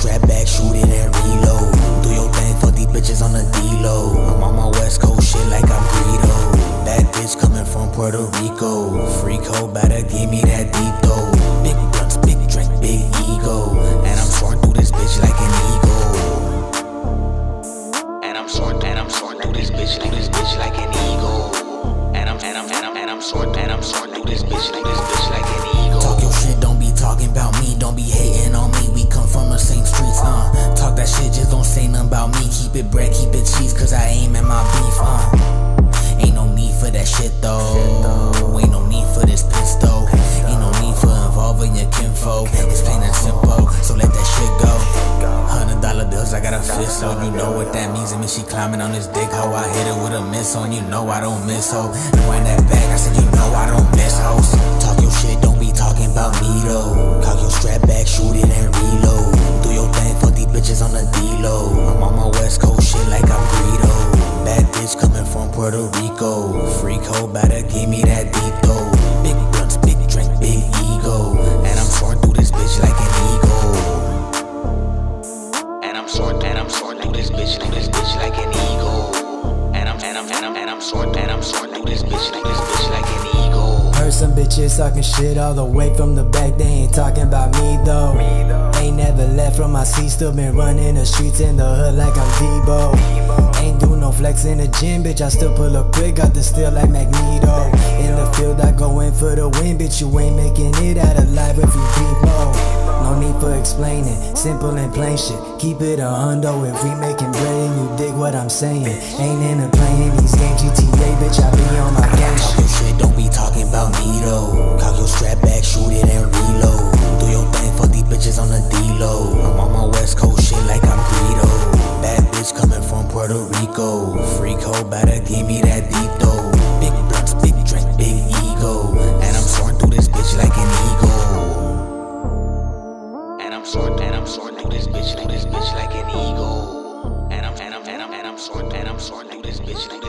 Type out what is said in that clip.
Strap back, shoot it and reload. Do your thing, fuck these bitches on the D-low. I'm on my west coast shit like I'm Greedo. That bitch coming from Puerto Rico. Free code, better give me that deep though. Keep it bread, keep it cheese, cause I aim at my beef, uh. Ain't no need for that shit though. Ain't no need for this pistol. Ain't no need for involving your kinfolk. It's plain and simple, so let that shit go. Hundred dollar bills, I got a fist on. You know what that means. It means she climbing on this dick. How I hit it with a miss on. You know I don't miss ho. Rewind that back, I said you know I don't Puerto Rico. Freako, better give me that deep though. Big blunts, big drink, big ego. And I'm soaring through this bitch like an eagle. And I'm soaring, and I'm soaring through this bitch, through this bitch like an eagle. And I'm, and I'm, and I'm, and I'm soaring, and I'm soaring through this bitch, through this bitch like an eagle. Heard some bitches talking shit all the way from the back, they ain't talking about me though. Ain't never left from my seat, still been running the streets in the hood like I'm Debo. Ain't do no flex in the gym, bitch, I still pull up quick, got the steel like Magneto. In the field, I go in for the win, bitch, you ain't making it out alive if you people. No need for explaining, simple and plain shit. Keep it a hundo if we making bread and you dig what I'm saying. Ain't in a playing these games, GTA, bitch, I be on my game shit, don't be talking D-low. I'm on my west coast shit like I'm Greedo. Bad bitch coming from Puerto Rico. Freako, better give me that deep though. Big blunts, big drink, big ego. And I'm soaring through this bitch like an eagle. And I'm soaring, and I'm soaring through this bitch, through this bitch like an eagle. And I'm, and I'm, and I'm, and I'm soaring, and I'm soaring through this bitch, like.